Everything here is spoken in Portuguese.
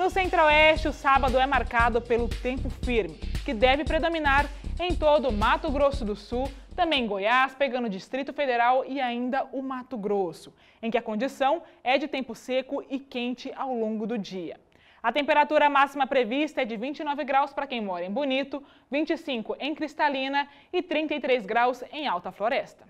No Centro-Oeste, o sábado é marcado pelo tempo firme, que deve predominar em todo o Mato Grosso do Sul, também Goiás, pegando o Distrito Federal e ainda o Mato Grosso, em que a condição é de tempo seco e quente ao longo do dia. A temperatura máxima prevista é de 29 graus para quem mora em Bonito, 25 em Cristalina e 33 graus em Alta Floresta.